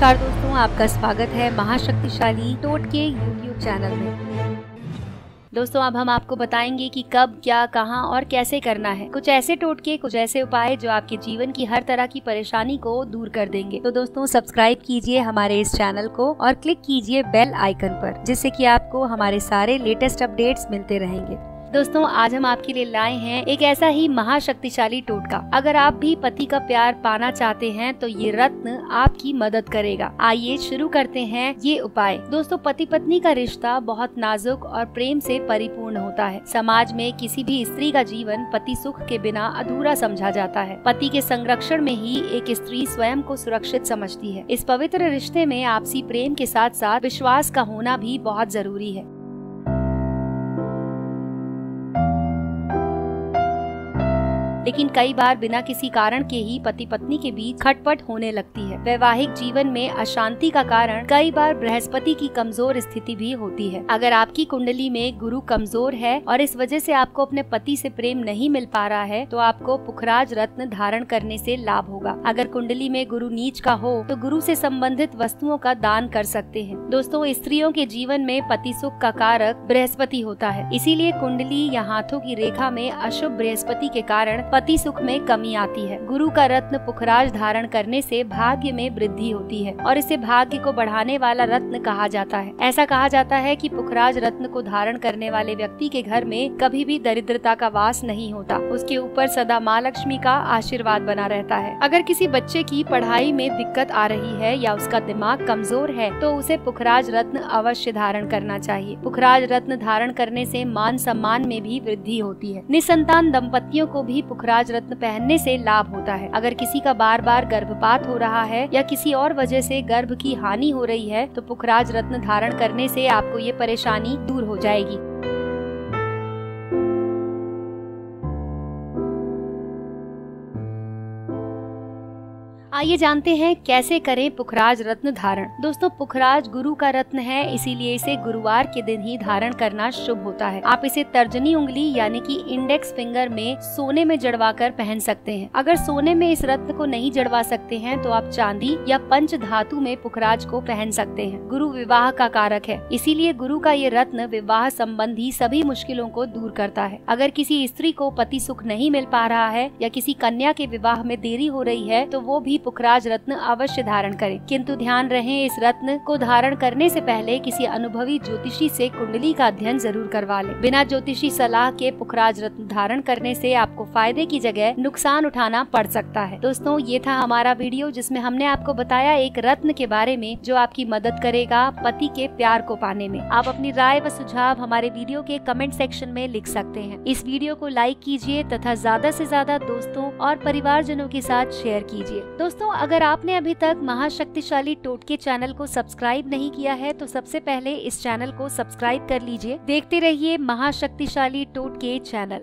नमस्कार दोस्तों, आपका स्वागत है महाशक्तिशाली टोट के यूट्यूब चैनल में। दोस्तों, अब हम आपको बताएँगे कि कब, क्या, कहाँ और कैसे करना है। कुछ ऐसे टोटके कुछ ऐसे उपाय जो आपके जीवन की हर तरह की परेशानी को दूर कर देंगे। तो दोस्तों, सब्सक्राइब कीजिए हमारे इस चैनल को और क्लिक कीजिए बेल आइकन पर, जिससे कि आपको हमारे सारे लेटेस्ट अपडेट्स मिलते रहेंगे। दोस्तों, आज हम आपके लिए लाए हैं एक ऐसा ही महाशक्तिशाली टोटका। अगर आप भी पति का प्यार पाना चाहते हैं तो ये रत्न आपकी मदद करेगा। आइए शुरू करते हैं ये उपाय। दोस्तों पति पत्नी का रिश्ता बहुत नाजुक और प्रेम से परिपूर्ण होता है। समाज में किसी भी स्त्री का जीवन पति सुख के बिना अधूरा समझा जाता है। पति के संरक्षण में ही एक स्त्री स्वयं को सुरक्षित समझती है। इस पवित्र रिश्ते में आपसी प्रेम के साथ साथ विश्वास का होना भी बहुत ज़रूरी है। लेकिन कई बार बिना किसी कारण के ही पति पत्नी के बीच खटपट होने लगती है। वैवाहिक जीवन में अशांति का कारण कई बार बृहस्पति की कमज़ोर स्थिति भी होती है। अगर आपकी कुंडली में गुरु कमज़ोर है और इस वजह से आपको अपने पति से प्रेम नहीं मिल पा रहा है तो आपको पुखराज रत्न धारण करने से लाभ होगा। अगर कुंडली में गुरु नीच का हो तो गुरु से संबंधित वस्तुओं का दान कर सकते हैं। दोस्तों, स्त्रियों के जीवन में पति सुख का कारक बृहस्पति होता है। इसीलिए कुंडली या हाथों की रेखा में अशुभ बृहस्पति के कारण पति सुख में कमी आती है। गुरु का रत्न पुखराज धारण करने से भाग्य में वृद्धि होती है और इसे भाग्य को बढ़ाने वाला रत्न कहा जाता है। ऐसा कहा जाता है कि पुखराज रत्न को धारण करने वाले व्यक्ति के घर में कभी भी दरिद्रता का वास नहीं होता। उसके ऊपर सदा माँ लक्ष्मी का आशीर्वाद बना रहता है। अगर किसी बच्चे की पढ़ाई में दिक्कत आ रही है या उसका दिमाग कमज़ोर है तो उसे पुखराज रत्न अवश्य धारण करना चाहिए। पुखराज रत्न धारण करने से मान सम्मान में भी वृद्धि होती है। निसंतान दंपतियों को भी पुखराज रत्न पहनने से लाभ होता है। अगर किसी का बार बार गर्भपात हो रहा है या किसी और वजह से गर्भ की हानि हो रही है तो पुखराज रत्न धारण करने से आपको ये परेशानी दूर हो जाएगी। आइए जानते हैं कैसे करें पुखराज रत्न धारण। दोस्तों, पुखराज गुरु का रत्न है, इसीलिए इसे गुरुवार के दिन ही धारण करना शुभ होता है। आप इसे तर्जनी उंगली यानी कि इंडेक्स फिंगर में सोने में जड़वा कर पहन सकते हैं। अगर सोने में इस रत्न को नहीं जड़वा सकते हैं तो आप चांदी या पंच धातु में पुखराज को पहन सकते हैं। गुरु विवाह का कारक है, इसीलिए गुरु का ये रत्न विवाह संबंधी सभी मुश्किलों को दूर करता है। अगर किसी स्त्री को पति सुख नहीं मिल पा रहा है या किसी कन्या के विवाह में देरी हो रही है तो वो भी पुखराज रत्न अवश्य धारण करें। किंतु ध्यान रहे, इस रत्न को धारण करने से पहले किसी अनुभवी ज्योतिषी से कुंडली का अध्ययन ज़रूर करवा लें। बिना ज्योतिषी सलाह के पुखराज रत्न धारण करने से आपको फ़ायदे की जगह नुकसान उठाना पड़ सकता है। दोस्तों, ये था हमारा वीडियो, जिसमें हमने आपको बताया एक रत्न के बारे में, जो आपकी मदद करेगा पति के प्यार को पाने में। आप अपनी राय व सुझाव हमारे वीडियो के कमेंट सेक्शन में लिख सकते हैं। इस वीडियो को लाइक कीजिए तथा ज़्यादा से ज़्यादा दोस्तों और परिवारजनों के साथ शेयर कीजिए। दोस्तों, अगर आपने अभी तक महाशक्तिशाली टोटके चैनल को सब्सक्राइब नहीं किया है तो सबसे पहले इस चैनल को सब्सक्राइब कर लीजिए। देखते रहिए महाशक्तिशाली टोटके चैनल।